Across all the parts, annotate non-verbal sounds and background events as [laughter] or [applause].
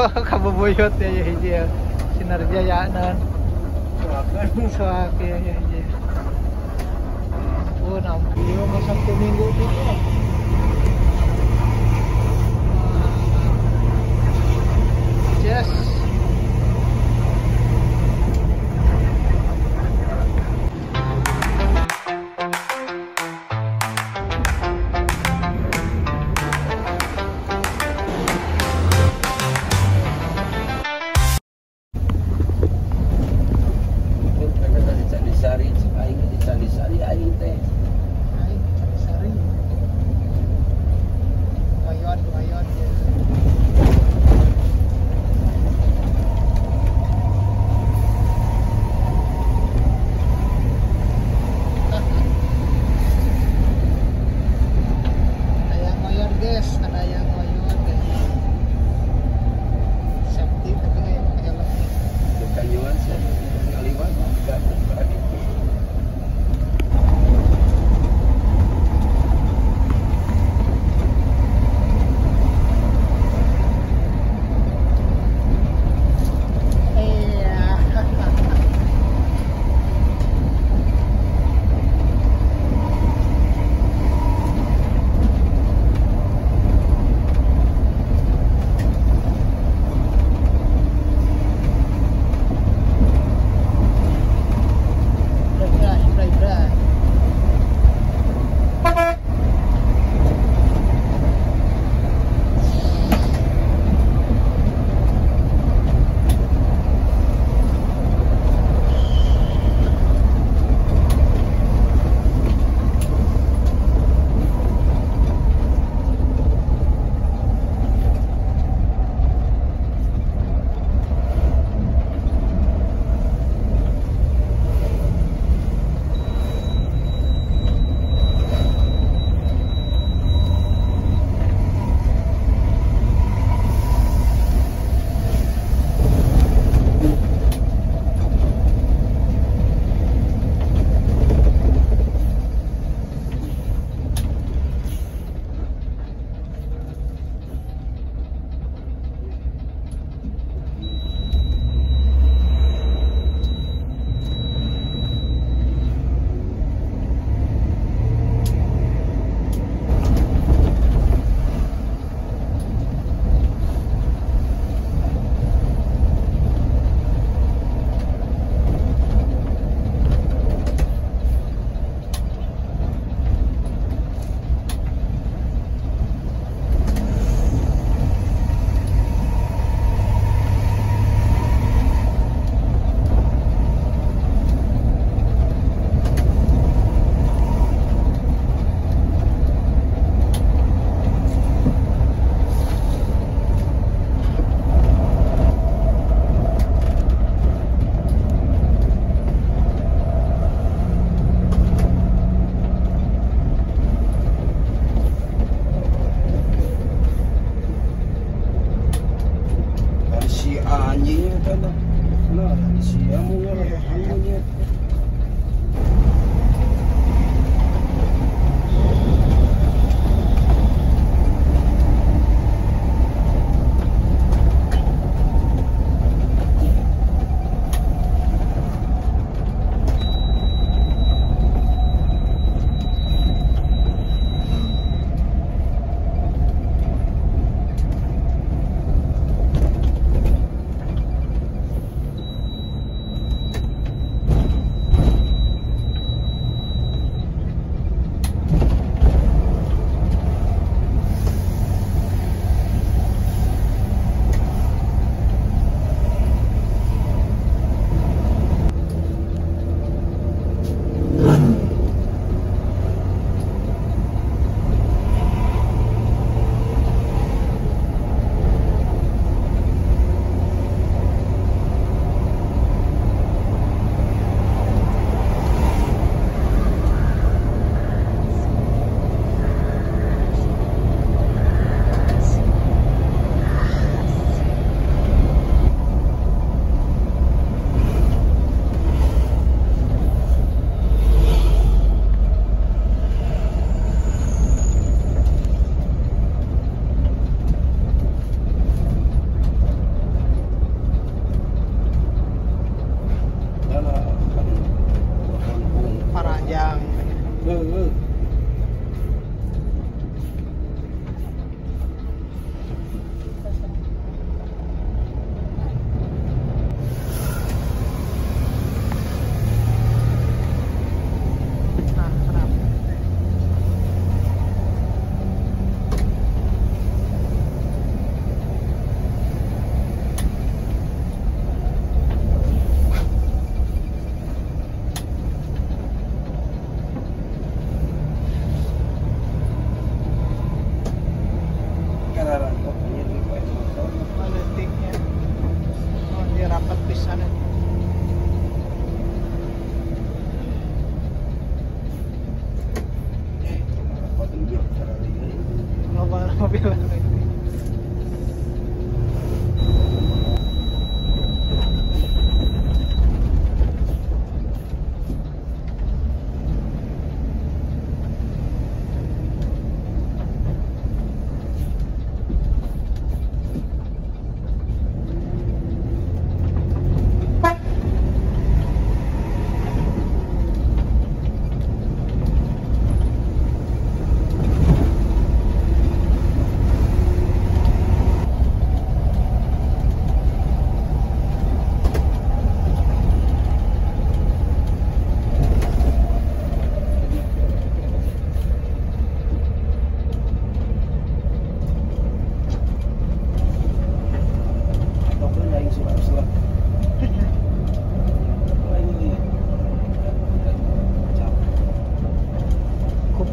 [laughs] kabubuyot ya ya hiji kinerja ya, ya nan kan ya ya, ya. Oh, nah, hiji pun ampun mas satu minggu itu yes.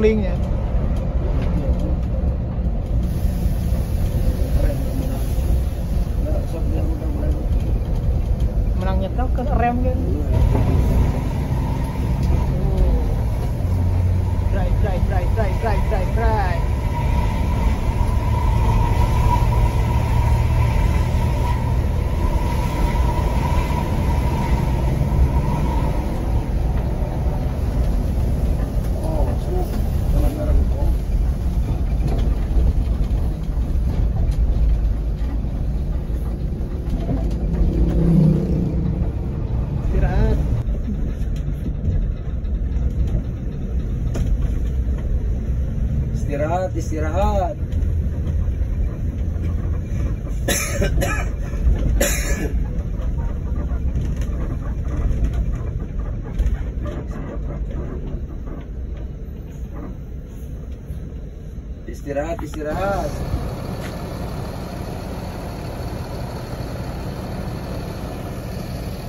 Kuplingnya. Keren Istirahat, istirahat. Istirahat, istirahat.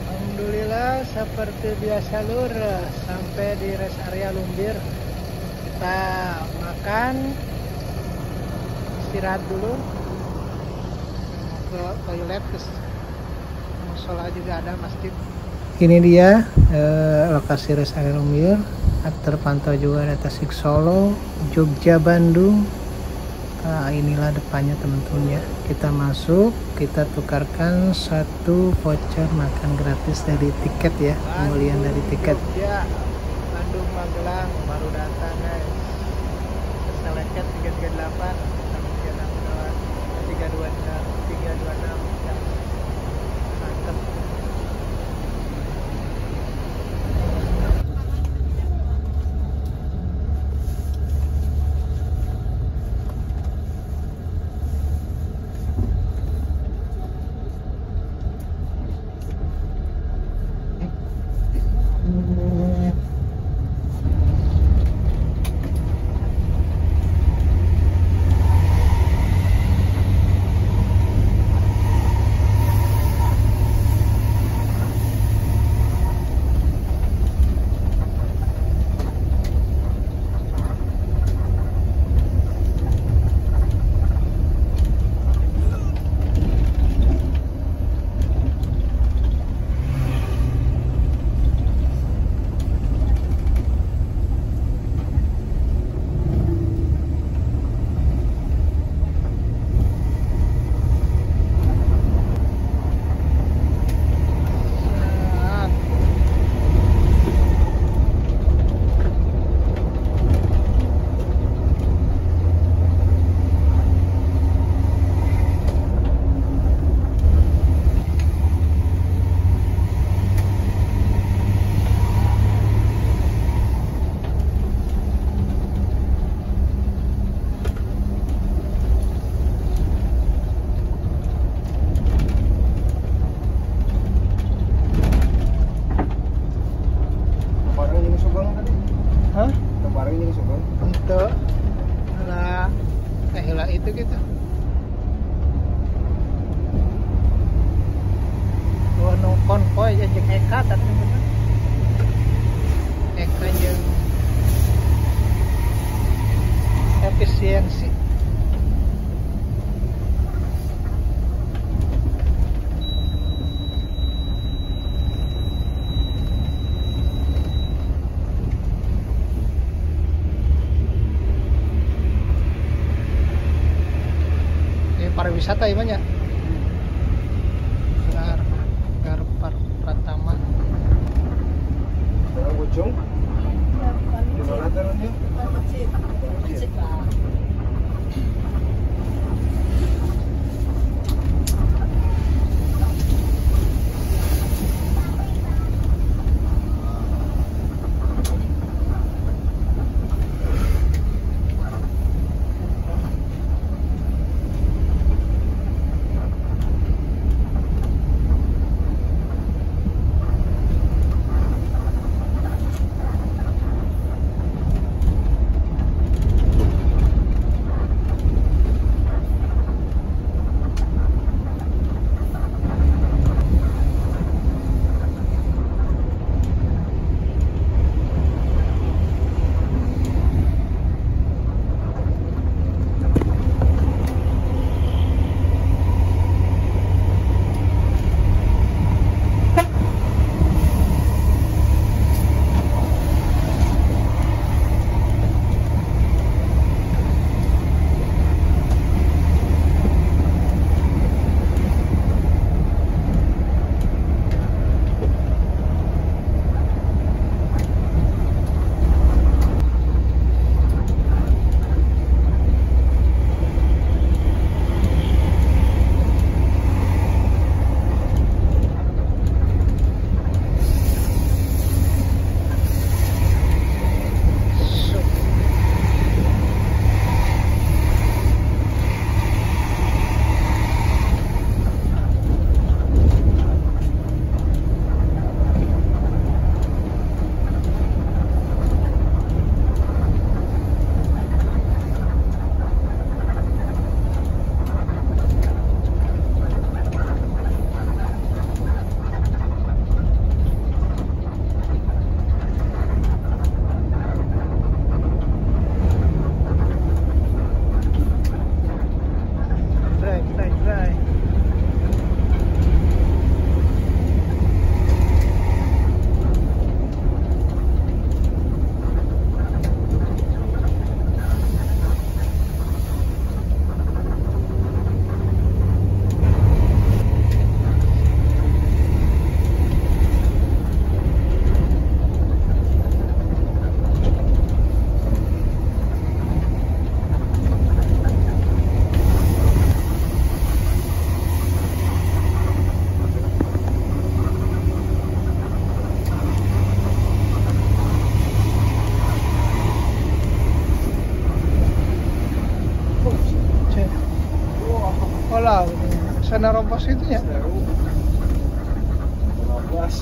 Alhamdulillah seperti biasa lur sampai di rest area Lumbir kita makan istirahat dulu. Ke toilet ke musola juga ada masjid. Ini dia eh, lokasi rest area Lumbir terpantau juga ada Tasik Solo Jogja Bandung. Nah, inilah depannya teman-teman ya. Kita masuk, kita tukarkan satu voucher makan gratis dari tiket ya, pembelian dari tiket. Ya, Bandung Magelang baru datang guys. Seleket 338 326 326 ya. Mantap. Wisata ya banyak sana rompos itu ya. Seru. Labas.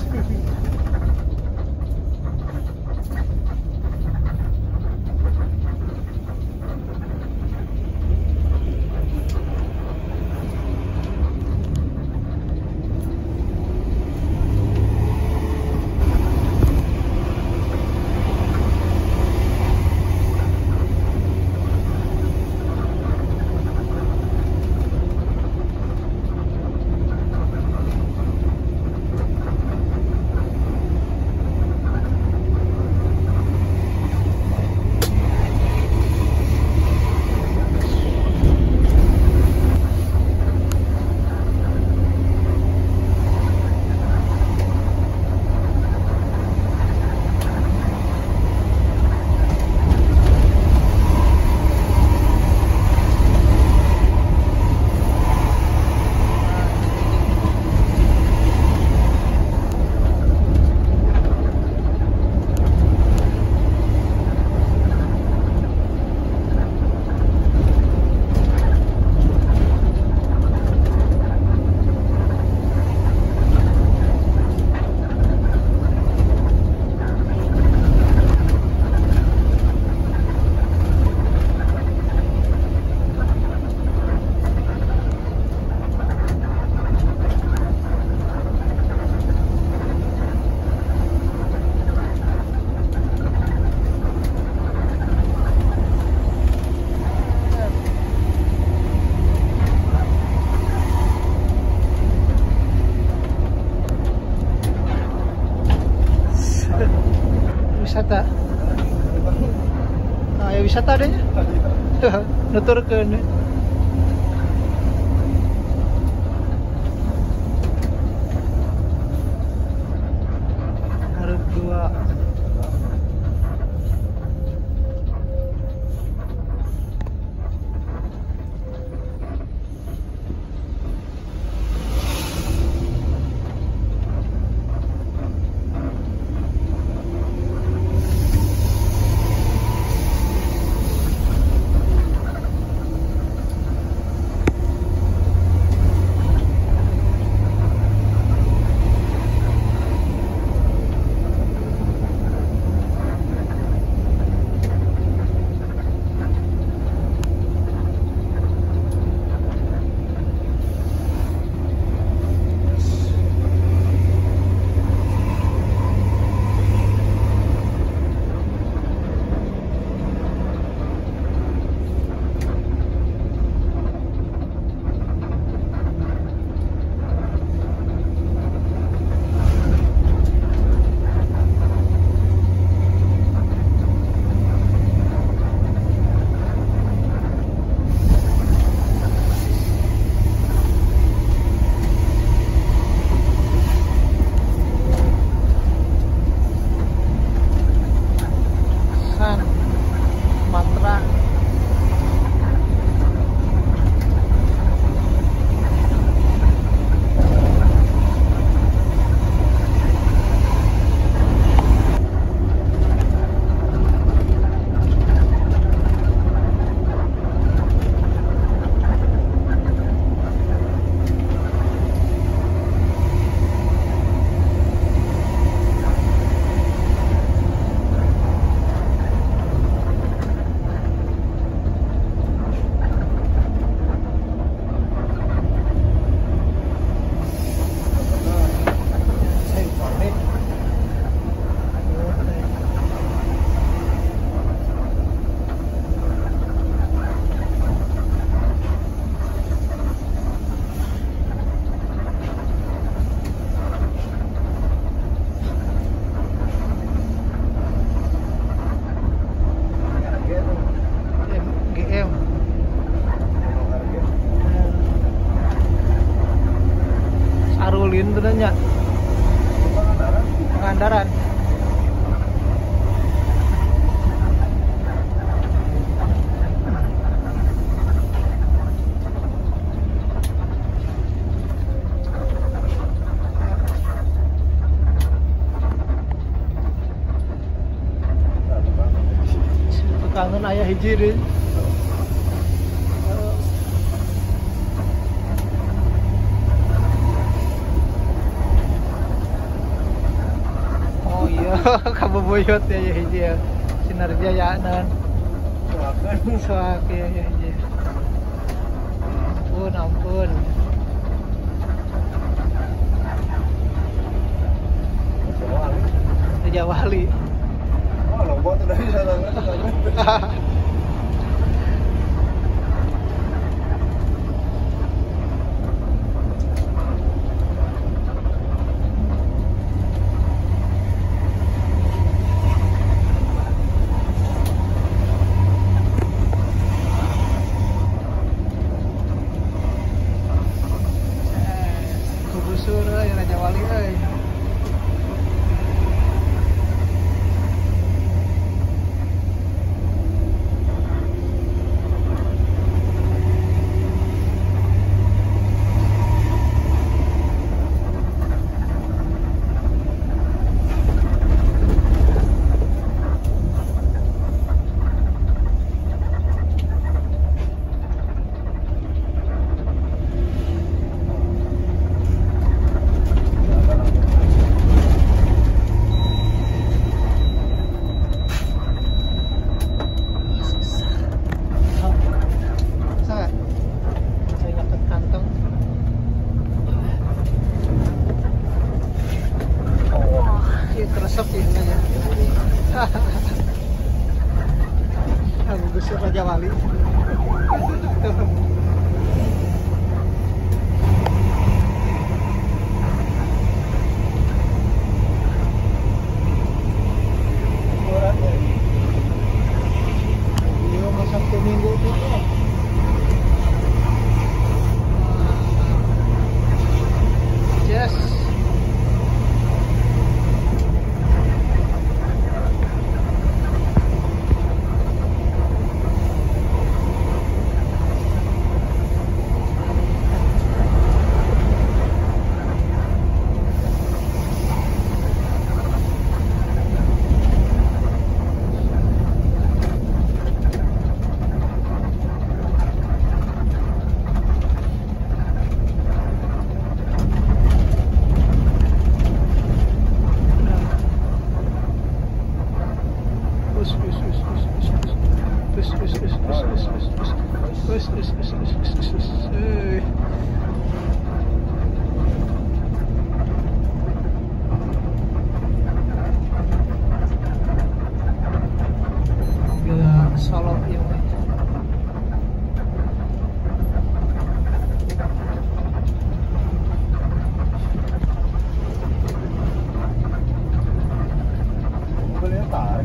wisata. Nah, ya wisata adanya. [laughs] Nuturkeun. Kangen ayah hiji. Oh iya, [laughs] kamu buyut ya ya hiji ya. Sinar jaya dan suak ya ya hiji. Ampun ampun. Raja Wali. Dari sana. Kubusur euy Raja Wali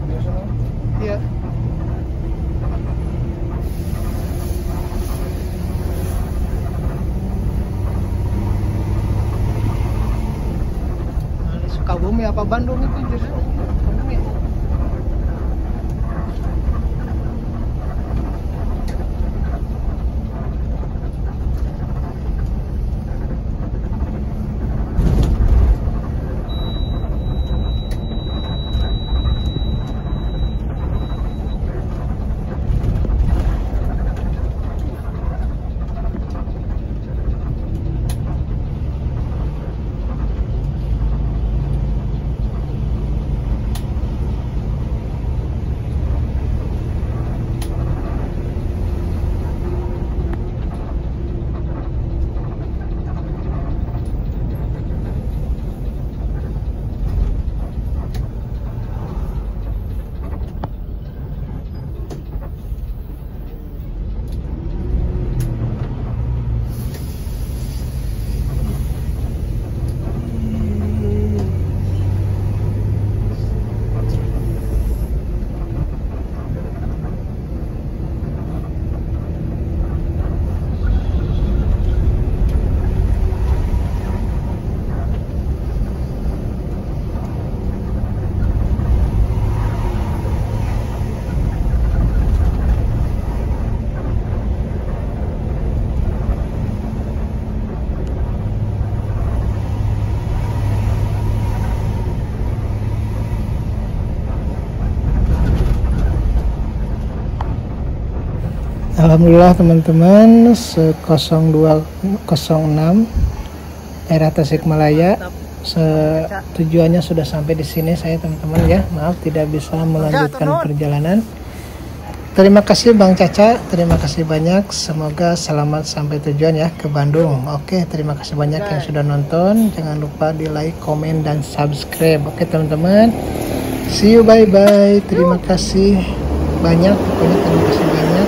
Sana. Iya. Sukabumi apa Bandung itu Alhamdulillah teman-teman 0206 daerah Tasikmalaya. Tujuannya sudah sampai di sini saya teman-teman ya. Maaf tidak bisa melanjutkan perjalanan. Terima kasih Bang Caca. Terima kasih banyak. Semoga selamat sampai tujuan ya ke Bandung. Oke terima kasih banyak yang sudah nonton. Jangan lupa di like komen dan subscribe. Oke teman-teman. See you bye bye terima kasih banyak. Pokoknya terima kasih banyak